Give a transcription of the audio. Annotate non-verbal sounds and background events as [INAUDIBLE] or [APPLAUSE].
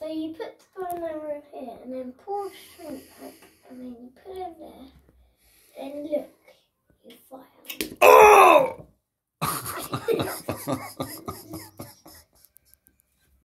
So you put the phone number here, and then pull the string back, and then you put it there, and look, you fire. Oh! [LAUGHS] [LAUGHS]